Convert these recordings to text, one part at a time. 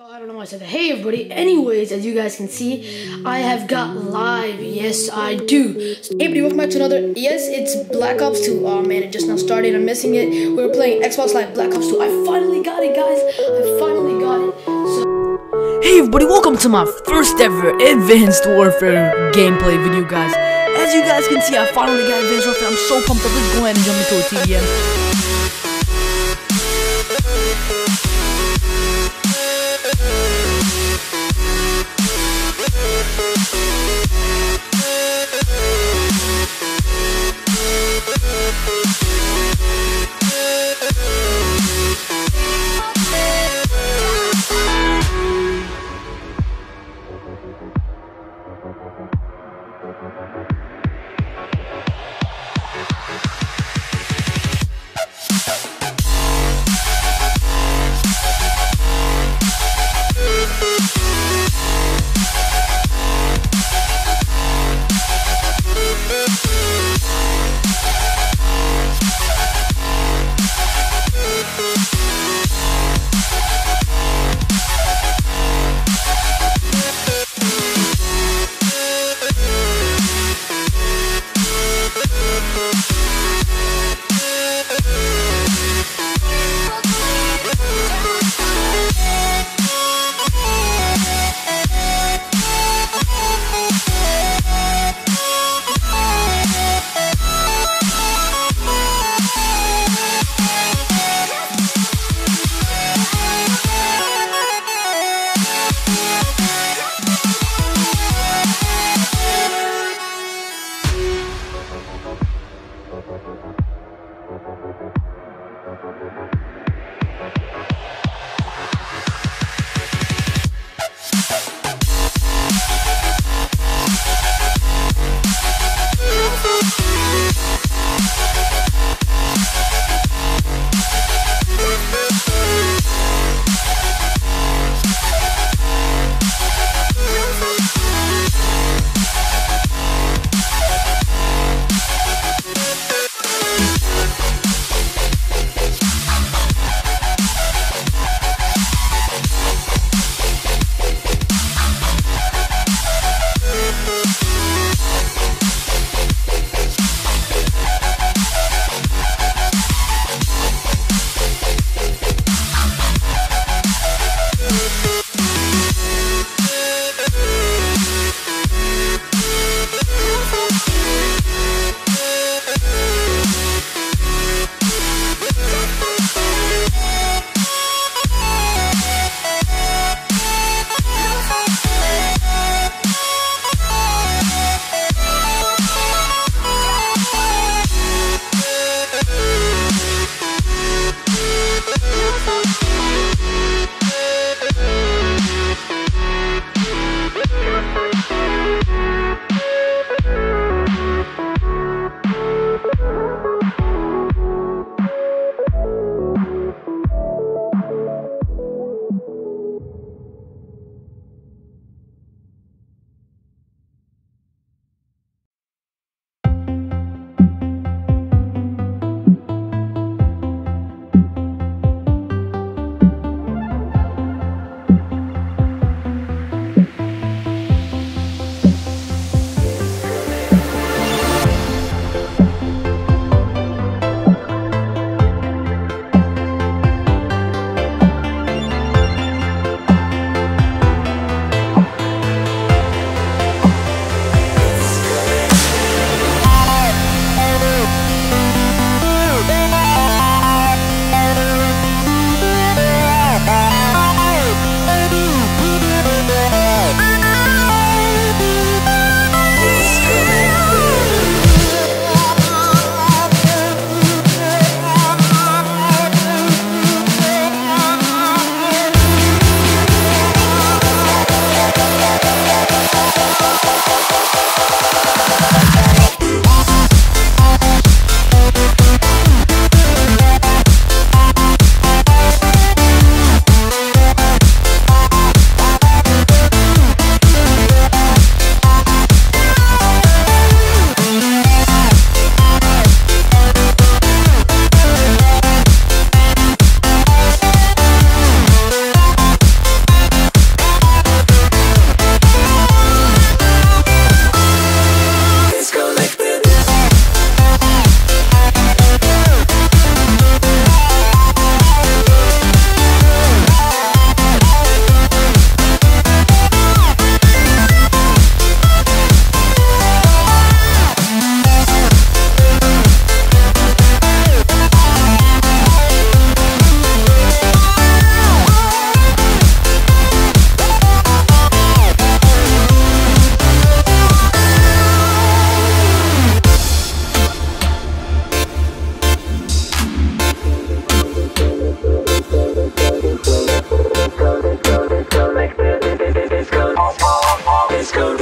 Oh, I don't know why I said that. Hey everybody, anyways, as you guys can see, I have got live. Yes, I do. Hey everybody, welcome back to another, yes, it's Black Ops 2. Oh man, it just now started, I'm missing it. We were playing Xbox Live Black Ops 2. I finally got it, guys. I finally got it. So, Hey everybody, welcome to my first ever Advanced Warfare gameplay video, guys. As you guys can see, I finally got Advanced Warfare. I'm so pumped up. Let's go ahead and jump into a TDM.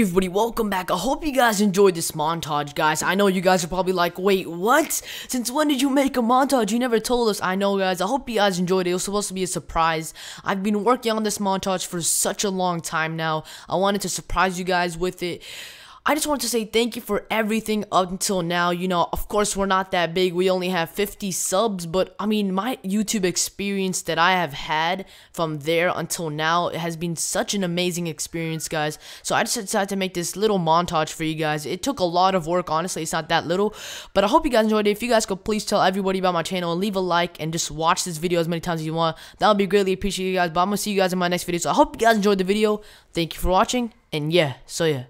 Everybody, welcome back. I hope you guys enjoyed this montage, guys. I know you guys are probably like, wait, what? Since when did you make a montage? You never told us. I know, guys. I hope you guys enjoyed it. It was supposed to be a surprise. I've been working on this montage for such a long time now. I wanted to surprise you guys with it. I just want to say thank you for everything up until now. You know, of course, we're not that big. We only have 50 subs, but I mean, my YouTube experience that I have had from there until now it has been such an amazing experience, guys. So I just decided to make this little montage for you guys. It took a lot of work, honestly. It's not that little, but I hope you guys enjoyed it. If you guys could please tell everybody about my channel leave a like and just watch this video as many times as you want, that would be greatly appreciated, guys. But I'm gonna see you guys in my next video. So I hope you guys enjoyed the video. Thank you for watching, and yeah, so yeah.